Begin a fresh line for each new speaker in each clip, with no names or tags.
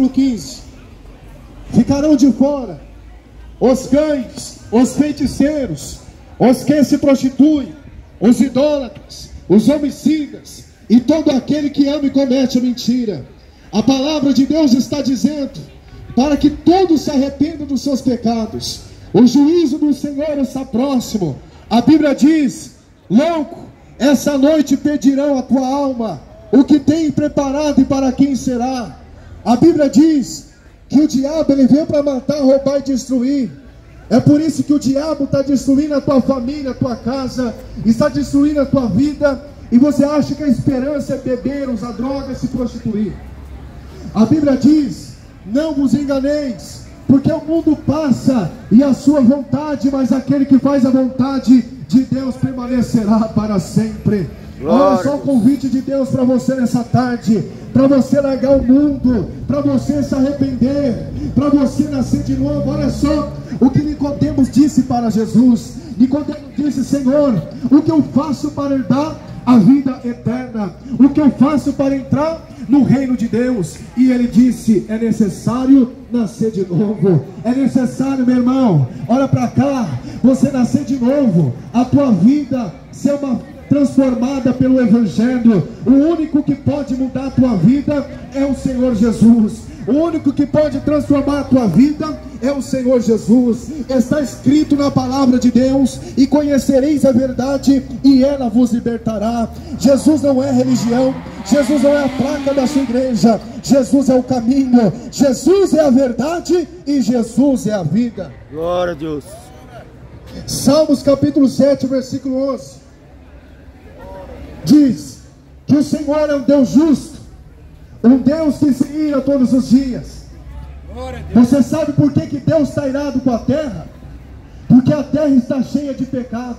versículo 15: Ficarão de fora os cães, os feiticeiros, os que se prostituem, os idólatras, os homicidas e todo aquele que ama e comete a mentira. A palavra de Deus está dizendo para que todos se arrependam dos seus pecados. O juízo do Senhor está próximo. A Bíblia diz: Louco, essa noite pedirão a tua alma o que tem preparado e para quem será. A Bíblia diz que o diabo ele veio para matar, roubar e destruir. É por isso que o diabo está destruindo a tua família, a tua casa, está destruindo a tua vida, e você acha que a esperança é beber, usar drogas, se prostituir. A Bíblia diz: não vos enganeis, porque o mundo passa e a sua vontade, mas aquele que faz a vontade de Deus permanecerá para sempre. Olha só o convite de Deus para você nessa tarde, para você largar o mundo, para você se arrepender, para você nascer de novo. Olha só o que Nicodemos disse para Jesus. Nicodemos disse: Senhor, o que eu faço para herdar a vida eterna? O que eu faço para entrar no reino de Deus? E ele disse: É necessário nascer de novo. É necessário, meu irmão. Olha para cá, você nascer de novo. A tua vida ser uma transformada pelo Evangelho. O único que pode mudar a tua vida é o Senhor Jesus. O único que pode transformar a tua vida é o Senhor Jesus. Está escrito na palavra de Deus: e conhecereis a verdade, e ela vos libertará. Jesus não é religião, Jesus não é a placa da sua igreja, Jesus é o caminho, Jesus é a verdade e Jesus é a vida.
Glória a Deus.
Salmos capítulo 7, versículo 11 diz que o Senhor é um Deus justo, um Deus que se ira todos os dias. Você sabe por que, que Deus está irado com a terra? Porque a terra está cheia de pecado.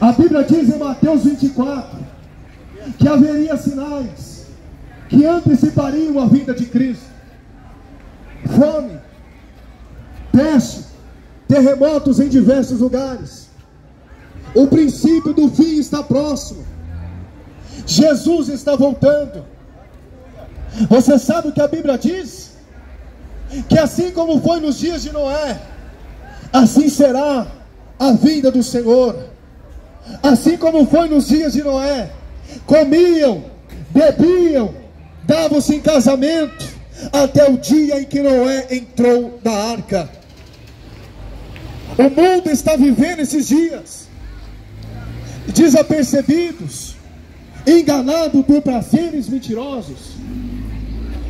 A Bíblia diz em Mateus 24 que haveria sinais que antecipariam a vinda de Cristo: fome, peste, terremotos em diversos lugares. O princípio do fim está próximo. Jesus está voltando. Você sabe o que a Bíblia diz? Que assim como foi nos dias de Noé, assim será a vinda do Senhor. Assim como foi nos dias de Noé, comiam, bebiam, davam-se em casamento, até o dia em que Noé entrou na arca. O mundo está vivendo esses dias, desapercebidos, enganado por prazeres mentirosos.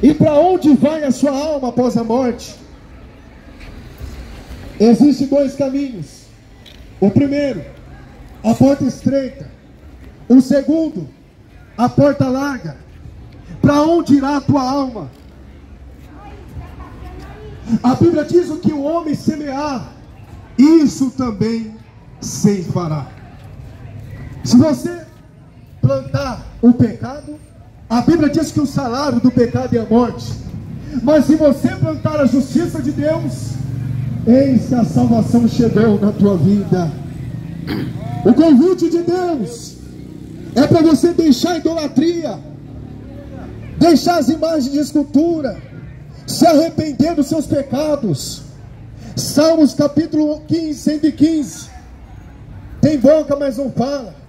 E para onde vai a sua alma após a morte? Existem dois caminhos. O primeiro, a porta estreita. O segundo, a porta larga. Para onde irá a tua alma? A Bíblia diz o que o homem semear, isso também se fará. Se você plantar o pecado, a Bíblia diz que o salário do pecado é a morte. Mas se você plantar a justiça de Deus, eis que a salvação chegou na tua vida. O convite de Deus é para você deixar a idolatria, deixar as imagens de escultura, se arrepender dos seus pecados. Salmos capítulo 15, 115. Tem boca, mas não fala.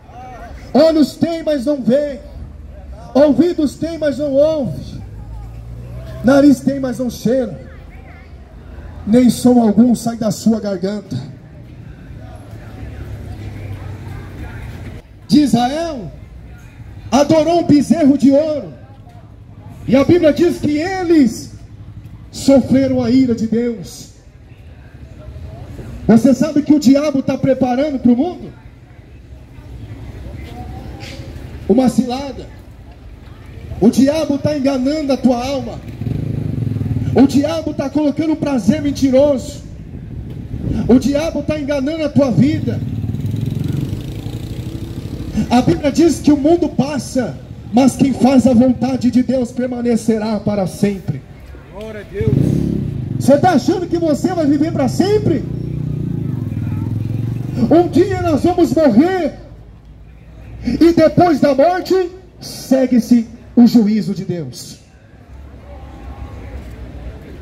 Olhos tem, mas não vê. Ouvidos tem, mas não ouve. Nariz tem, mas não cheira. Nem som algum sai da sua garganta. De Israel, adorou um bezerro de ouro. E a Bíblia diz que eles sofreram a ira de Deus. Você sabe que o diabo está preparando para o mundo? Uma cilada. O diabo está enganando a tua alma. O diabo está colocando um prazer mentiroso. O diabo está enganando a tua vida. A Bíblia diz que o mundo passa, mas quem faz a vontade de Deus permanecerá para sempre.
Glória a Deus.
Você está achando que você vai viver para sempre? Um dia nós vamos morrer, e depois da morte, segue-se o juízo de Deus.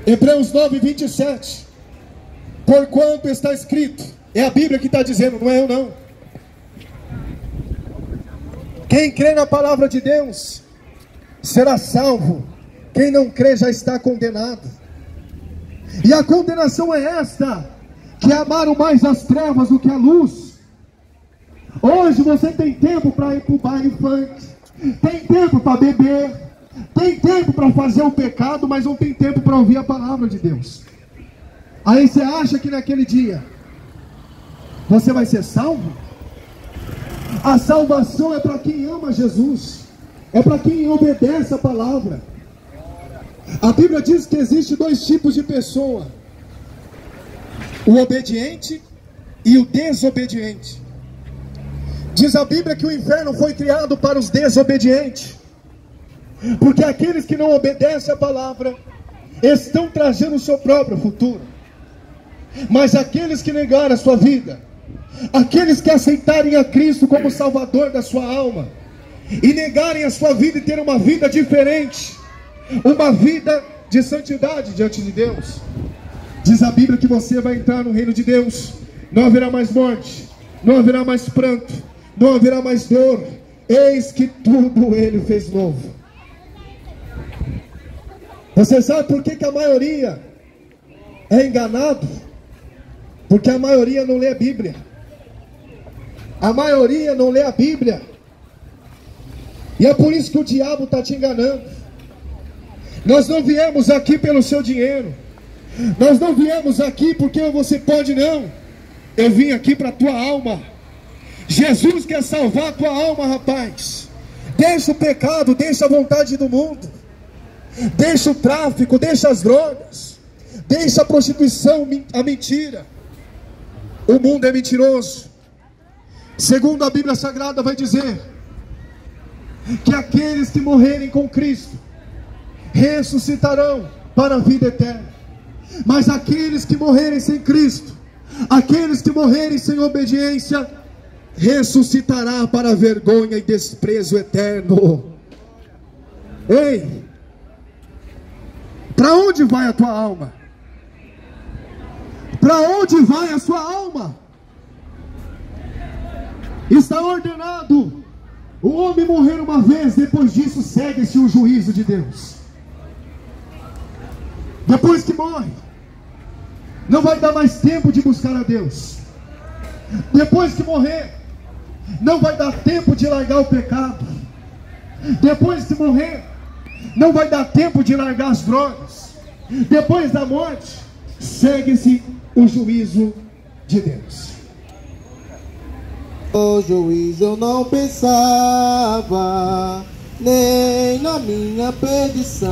Hebreus 9, 27. Porquanto está escrito, é a Bíblia que está dizendo, não é eu não. Quem crê na palavra de Deus será salvo, quem não crê já está condenado. E a condenação é esta: que amaram mais as trevas do que a luz. Hoje você tem tempo para ir para o baile funk, tem tempo para beber, tem tempo para fazer o pecado, mas não tem tempo para ouvir a palavra de Deus. Aí você acha que naquele dia você vai ser salvo? A salvação é para quem ama Jesus, é para quem obedece a palavra. A Bíblia diz que existe dois tipos de pessoa: o obediente e o desobediente. Diz a Bíblia que o inferno foi criado para os desobedientes, porque aqueles que não obedecem a palavra estão trazendo o seu próprio futuro. Mas aqueles que negaram a sua vida, aqueles que aceitarem a Cristo como Salvador da sua alma, e negarem a sua vida e terem uma vida diferente, uma vida de santidade diante de Deus, diz a Bíblia que você vai entrar no reino de Deus, não haverá mais morte, não haverá mais pranto, não haverá mais dor, eis que tudo ele fez novo. Você sabe por que, que a maioria é enganado? Porque a maioria não lê a Bíblia. A maioria não lê a Bíblia. E é por isso que o diabo está te enganando. Nós não viemos aqui pelo seu dinheiro. Nós não viemos aqui porque você pode, não. Eu vim aqui para a tua alma. Jesus quer salvar a tua alma, rapaz. Deixa o pecado, deixa a vontade do mundo. Deixa o tráfico, deixa as drogas. Deixa a prostituição, a mentira. O mundo é mentiroso. Segundo a Bíblia Sagrada vai dizer que aqueles que morrerem com Cristo ressuscitarão para a vida eterna. Mas aqueles que morrerem sem Cristo, aqueles que morrerem sem obediência, ressuscitará para vergonha e desprezo eterno. Ei, para onde vai a tua alma? Para onde vai a sua alma? Está ordenado o homem morrer uma vez, depois disso segue-se o juízo de Deus. Depois que morre, não vai dar mais tempo de buscar a Deus. Depois que morrer, não vai dar tempo de largar o pecado. Depois de morrer, não vai dar tempo de largar as drogas. Depois da morte, segue-se o juízo de Deus.
O juízo eu não pensava nem na minha perdição,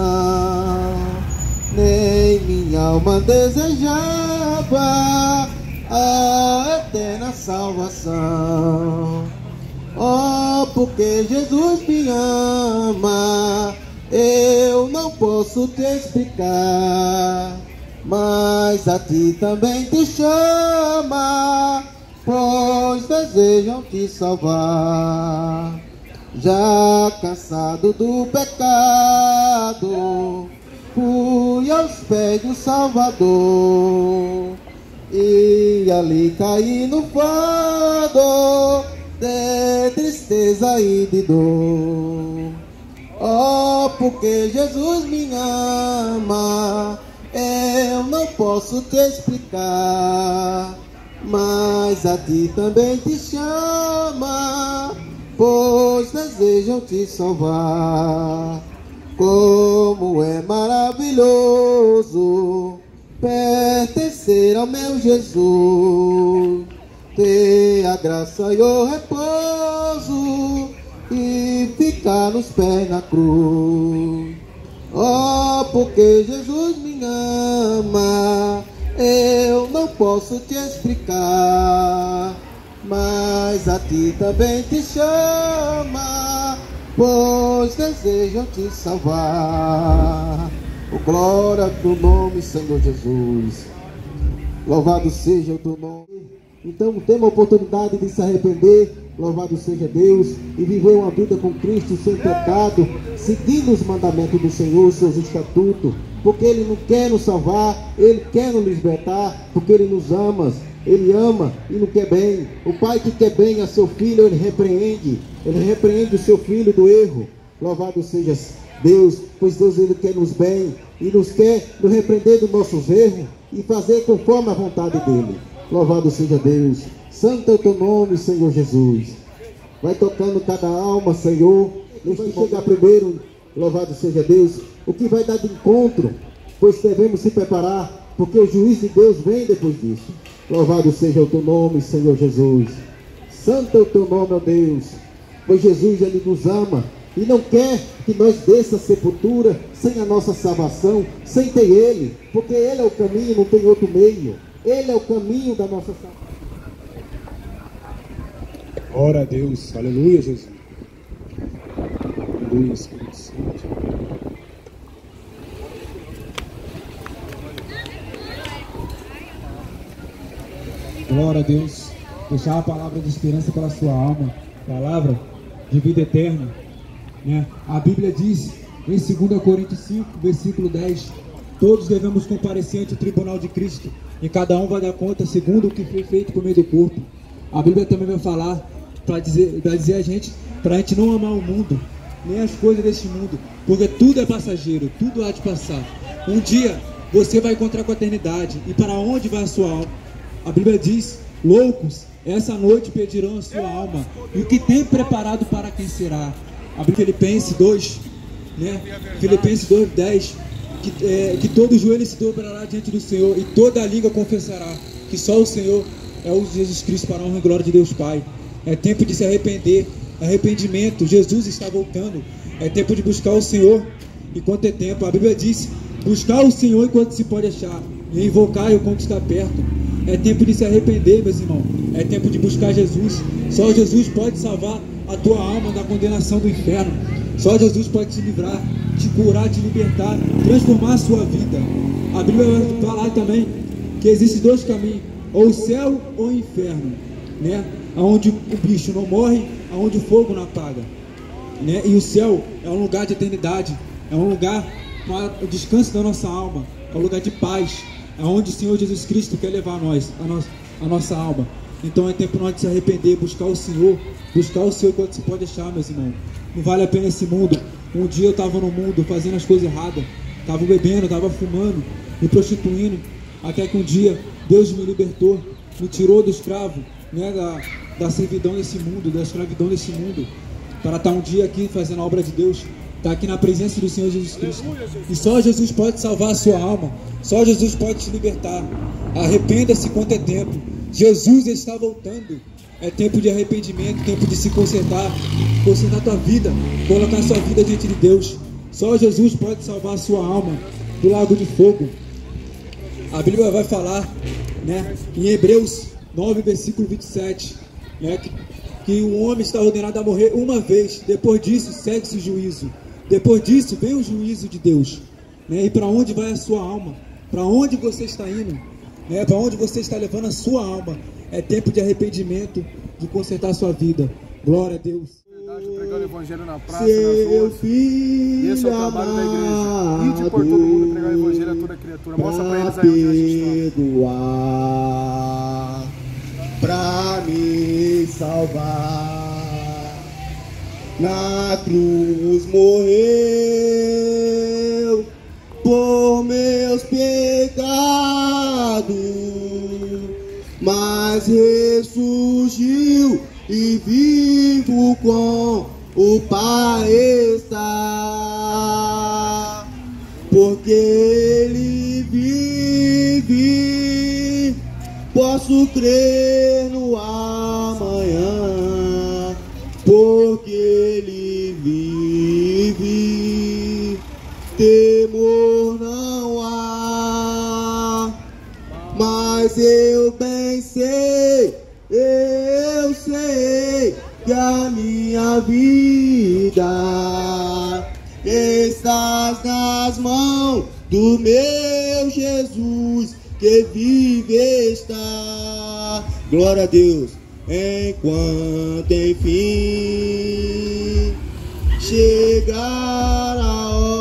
nem minha alma desejava a eterna salvação. Oh, porque Jesus me ama, eu não posso te explicar mas a ti também te chama, pois desejam te salvar. Já cansado do pecado, fui aos pés do Salvador, e ali caí no fado de tristeza e de dor. Oh, porque Jesus me ama eu não posso te explicar, mas a ti também te chama, pois desejam te salvar. Como é maravilhoso pertencer ao meu Jesus, ter a graça e o repouso e ficar nos pés na cruz. Oh, porque Jesus me ama, eu não posso te explicar, mas a ti também te chama, pois desejam te salvar. Oh, glória ao teu nome, Senhor Jesus. Louvado seja o teu nome. Então, temos a oportunidade de se arrepender. Louvado seja Deus. E viver uma vida com Cristo sem pecado, seguindo os mandamentos do Senhor, seus estatutos, porque Ele não quer nos salvar, Ele quer nos libertar, porque Ele nos ama, Ele ama e não quer bem. O Pai que quer bem a seu filho, Ele repreende, Ele repreende o seu filho do erro. Louvado seja Deus, pois Deus Ele quer nos bem e nos quer nos repreender dos nossos erros e fazer conforme a vontade dEle. Louvado seja Deus. Santo é o teu nome, Senhor Jesus. Vai tocando cada alma, Senhor. Neste chegar primeiro, louvado seja Deus, o que vai dar de encontro, pois devemos se preparar, porque o juiz de Deus vem depois disso. Louvado seja o teu nome, Senhor Jesus. Santo é o teu nome, ó Deus, pois Jesus ele nos ama e não quer que nós desça a sepultura sem a nossa salvação, sem ter Ele, porque Ele é o caminho, não tem outro meio. Ele é o caminho da nossa salvação.
Glória a Deus. Aleluia, Jesus. Aleluia, Espírito Santo. Glória a Deus. Deixar a palavra de esperança pela sua alma. Palavra de vida eterna. Né? A Bíblia diz em 2 Coríntios 5, versículo 10: Todos devemos comparecer ante o tribunal de Cristo, e cada um vai dar conta segundo o que foi feito por meio do corpo. A Bíblia também vai falar para dizer, dizer a gente, para a gente não amar o mundo, nem as coisas deste mundo, porque tudo é passageiro, tudo há de passar. Um dia você vai encontrar com a eternidade, e para onde vai a sua alma? A Bíblia diz: loucos, essa noite pedirão a sua alma, e o que tem preparado para quem será? Abrir Filipenses 2, né? Filipenses 2, 10. Que, é, que todo joelho se dobrará diante do Senhor e toda a língua confessará que só o Senhor é o Jesus Cristo para a honra e glória de Deus Pai. É tempo de se arrepender, arrependimento. Jesus está voltando. É tempo de buscar o Senhor enquanto é tempo. A Bíblia diz: buscar o Senhor enquanto se pode achar, e invocar enquanto está perto. É tempo de se arrepender, meus irmãos. É tempo de buscar Jesus. Só Jesus pode salvar a tua alma da condenação do inferno. Só Jesus pode te livrar, te curar, te libertar, transformar a sua vida. A Bíblia vai falar também que existem dois caminhos, ou céu ou inferno, né? Onde o bicho não morre, onde o fogo não apaga, né? E o céu é um lugar de eternidade, é um lugar para o descanso da nossa alma, é um lugar de paz, é onde o Senhor Jesus Cristo quer levar nós, a, nós, a nossa alma. Então é tempo nós de se arrepender, buscar o Senhor, buscar o Senhor enquanto se pode achar, meus irmãos. Não vale a pena esse mundo. Um dia eu estava no mundo fazendo as coisas erradas, estava bebendo, estava fumando, me prostituindo, até que um dia Deus me libertou, me tirou do escravo, né, da, da servidão desse mundo, da escravidão desse mundo, para estar um dia aqui fazendo a obra de Deus, estar aqui na presença do Senhor Jesus Cristo. E só Jesus pode salvar a sua alma, só Jesus pode te libertar. Arrependa-se quanto é tempo. Jesus está voltando. É tempo de arrependimento, tempo de se consertar, consertar tua vida, colocar sua vida diante de Deus. Só Jesus pode salvar a sua alma do lago de fogo. A Bíblia vai falar, né, em Hebreus 9, versículo 27, né, que, que o homem está ordenado a morrer uma vez. Depois disso, segue-se o juízo. Depois disso, vem o juízo de Deus. Né, e para onde vai a sua alma? Para onde você está indo? Né, para onde você está levando a sua alma? É tempo de arrependimento, de consertar a sua vida. Glória a Deus.
Pregando o evangelho na praça, nas ruas. E esse é o trabalho da igreja. Ide por todo mundo pregar o evangelho a toda criatura. Mostra para eles aí onde a gente está.
pra me salvar. Na cruz morreu por meus pecados, mas ressurgiu e vivo com o Pai está porque ele vive. Posso crer no amanhã, porque ele vive. Temor não há, mas eu bem sei, eu sei que a minha vida estás nas mãos do meu Jesus que vive está. Glória a Deus, enquanto enfim chegar a hora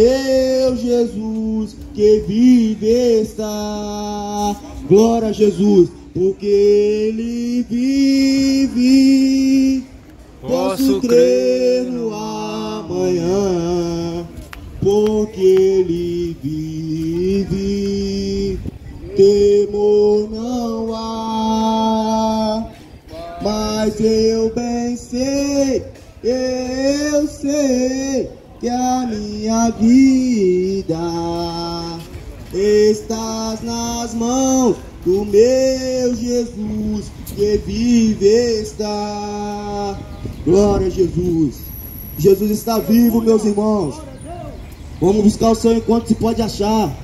meu Jesus que vive está. Glória a Jesus porque ele vive. Posso crer no amanhã porque ele vive. Temor não há mas eu bem sei eu sei que a minha vida estás nas mãos do meu Jesus que vive está. Glória a Jesus. Jesus está vivo, meus irmãos. Vamos buscar o Senhor enquanto se pode achar.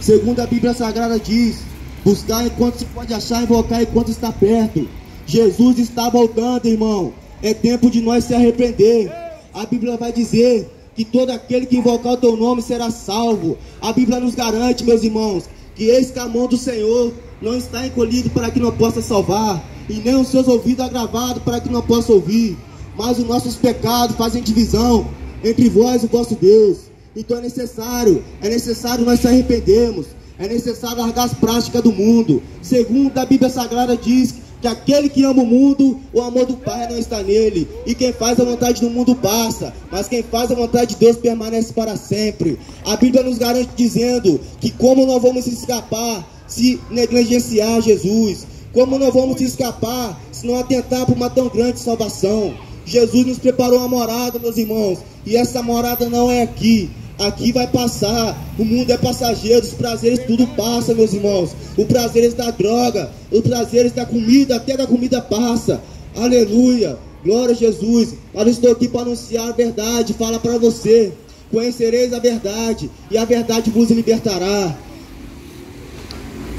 Segundo a Bíblia Sagrada diz: buscar enquanto se pode achar, invocar enquanto está perto. Jesus está voltando, irmão. É tempo de nós se arrepender. A Bíblia vai dizer que todo aquele que invocar o teu nome será salvo. A Bíblia nos garante, meus irmãos, que eis que a mão do Senhor não está encolhido para que não possa salvar, e nem os seus ouvidos agravados para que não possa ouvir. Mas os nossos pecados fazem divisão entre vós e o vosso Deus. Então é necessário, é necessário nós se arrependermos, é necessário largar as práticas do mundo. Segundo a Bíblia Sagrada diz que aquele que ama o mundo, o amor do Pai não está nele. E quem faz a vontade do mundo passa, mas quem faz a vontade de Deus permanece para sempre. A Bíblia nos garante dizendo que como nós vamos escapar se negligenciar Jesus? Como nós vamos escapar se não atentar para uma tão grande salvação? Jesus nos preparou uma morada, meus irmãos, e essa morada não é aqui, aqui vai passar. O mundo é passageiro, os prazeres tudo passa, meus irmãos. Os prazeres da droga, os prazeres da comida, até da comida passa. Aleluia. Glória a Jesus. Mas eu estou aqui para anunciar a verdade. Fala para você. Conhecereis a verdade, e a verdade vos libertará.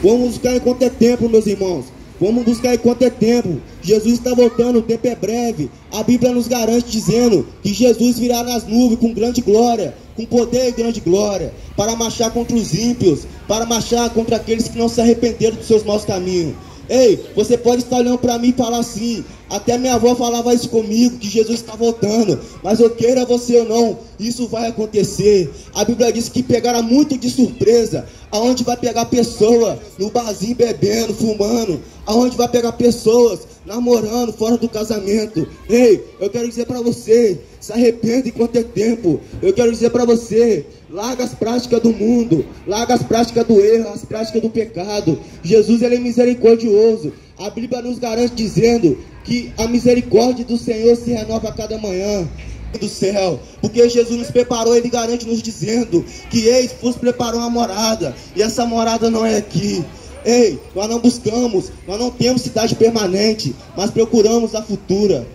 Vamos buscar enquanto é tempo, meus irmãos. Vamos buscar enquanto é tempo. Jesus está voltando, o tempo é breve. A Bíblia nos garante dizendo que Jesus virá nas nuvens com grande glória, com poder e grande glória, para marchar contra os ímpios, para marchar contra aqueles que não se arrependeram dos seus maus caminhos. Ei, você pode estar olhando para mim e falar assim. Até minha avó falava isso comigo, que Jesus está voltando. Mas eu queira você ou não, isso vai acontecer. A Bíblia diz que pegará muito de surpresa. Aonde vai pegar pessoa no barzinho bebendo, fumando. Aonde vai pegar pessoas namorando fora do casamento. Ei, eu quero dizer para você, se arrependa enquanto é tempo. Eu quero dizer para você, larga as práticas do mundo, larga as práticas do erro, as práticas do pecado. Jesus ele é misericordioso. A Bíblia nos garante dizendo que a misericórdia do Senhor se renova a cada manhã do céu, porque Jesus nos preparou, Ele garante nos dizendo que eis vos preparou uma morada, e essa morada não é aqui. Ei, nós não buscamos, nós não temos cidade permanente, mas procuramos a futura.